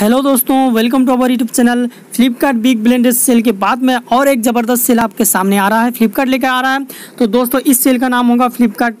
Hello दोस्तों welcome to our YouTube channel Flipkart big blender sale के बाद में और एक ज़बरदस्त सेल आपके सामने आ रहा है फ्लिपकार्ट लेकर आ रहा है। तो दोस्तों इस सेल का नाम होगा फ्लिपकार्ट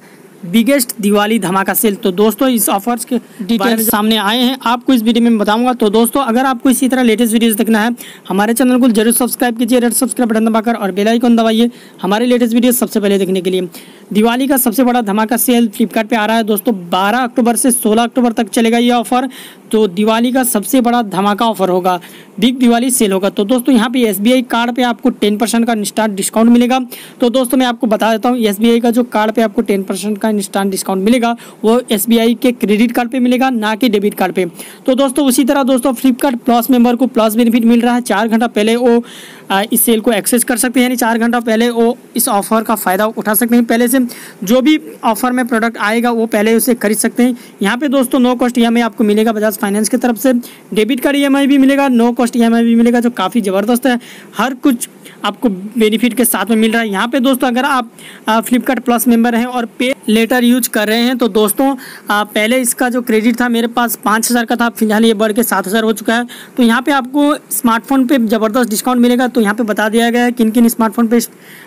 बिगेस्ट दिवाली धमाका सेल तो दोस्तों इस ऑफर्स के डिटेल्स सामने आए हैं आपको इस वीडियो में बताऊँगा। तो दोस्तों अगर आपको इसी तरह लेटेस्ट वीडियोस देखना है हमारे चैनल को ज़रूर सब्सक्राइब कीजिए रेड सब्सक्राइब बटन दबाकर और बेल आइकन दबाइए हमारे लेटेस्ट वीडियो सबसे पहले देखने के लिए। दिवाली का सबसे बड़ा धमाका सेल फ्लिपकार्ट आ रहा है। दोस्तों 12 अक्टूबर से 16 अक्टूबर तक चलेगा ये ऑफ़र। तो दिवाली का सबसे बड़ा धमाका ऑफ़र होगा। बिग दिवाली सेल होगा। तो दोस्तों, यहाँ पे एसबीआई कार्ड पे आपको 10 परसेंट का इंस्टांट डिस्काउंट मिलेगा। तो दोस्तों, मैं आपको बता देता हूँ एस का जो कार्ड पे आपको 10 परसेंट का इंस्टांट डिस्काउंट मिलेगा, वो SBI के क्रेडिट कार्ड पे मिलेगा, ना कि डेबिट कार्ड पे। तो दोस्तों, उसी तरह दोस्तों फ्लिपकार्ट प्लस मेंबर को प्लस बेनिफिट मिल रहा है। चार घंटा पहले वो इस सेल को एक्सेस कर सकते हैं। यानी चार घंटा पहले वो इस ऑफ़र का फ़ायदा उठा सकते हैं। पहले से जो भी ऑफ़र में प्रोडक्ट आएगा वो पहले उसे खरीद सकते हैं। यहाँ पे दोस्तों नो कॉस्ट ईएमआई आपको मिलेगा बजाज फाइनेंस की तरफ़ से। डेबिट कार्ड ईएमआई भी मिलेगा नो कॉस्ट ईएमआई भी मिलेगा जो काफ़ी ज़बरदस्त है। हर कुछ आपको बेनिफिट के साथ में मिल रहा है। यहाँ पे दोस्तों अगर आप फ्लिपकार्ट प्लस मेंबर हैं और पे लेटर यूज़ कर रहे हैं तो दोस्तों आ, पहले इसका जो क्रेडिट था मेरे पास पाँच हज़ार का था। फ़िलहाल ये बढ़ के सात हज़ार हो चुका है। तो यहाँ पे आपको स्मार्टफ़ोन पे ज़बरदस्त डिस्काउंट मिलेगा। तो यहाँ पे बता दिया गया है किन किन स्मार्टफ़ोन पे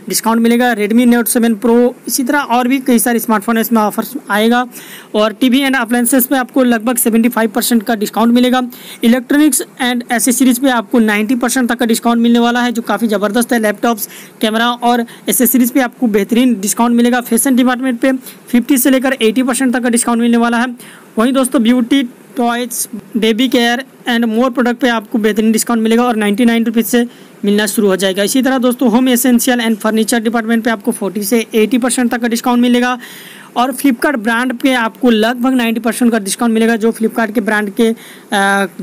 डिस्काउंट मिलेगा। रेडमी नोट सेवन प्रो इसी तरह और भी कई सारे स्मार्टफ़ोन है, इसमें ऑफ़र आएगा। और टीवी एंड अप्लाइंसेस पे आपको लगभग सेवेंटी परसेंट का डिस्काउंट मिलेगा। इलेक्ट्रॉनिक्स एंड एसेसरीज पे आपको नाइन्टी तक का डिस्काउंट मिलने वाला है, जो काफ़ी ज़बरदस्त है। लैपटॉप्स कैमरा और एसेसरीज पे आपको बेहतरीन डिस्काउंट मिलेगा। फ़ैशन डिपार्टमेंट पे 50 से लेकर 80 परसेंट तक का डिस्काउंट मिलने वाला है। वहीं दोस्तों beauty toys baby care and more product पे आपको बेहतरीन डिस्काउंट मिलेगा और नाइन्टी नाइन रुपीज़ से मिलना शुरू हो जाएगा। इसी तरह दोस्तों home essential and furniture department पे आपको 40 से 80 परसेंट तक का डिस्काउंट मिलेगा और फ्लिपकार्ट ब्रांड पे आपको लगभग 90 परसेंट का डिस्काउंट मिलेगा जो फ्लिपकार्ट के ब्रांड के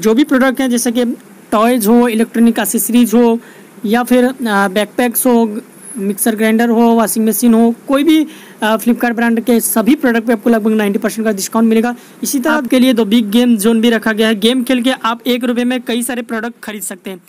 जो भी प्रोडक्ट हैं जैसे कि टॉयज़ हो इलेक्ट्रॉनिक एसेसरीज हो या फिर बैकपैक्स हो मिक्सर ग्राइंडर हो वॉशिंग मशीन हो कोई भी फ्लिपकार्ट ब्रांड के सभी प्रोडक्ट पे आपको लगभग 90 परसेंट का डिस्काउंट मिलेगा। इसी तरह आपके लिए दो बिग गेम जोन भी रखा गया है। गेम खेल के आप एक रुपये में कई सारे प्रोडक्ट खरीद सकते हैं।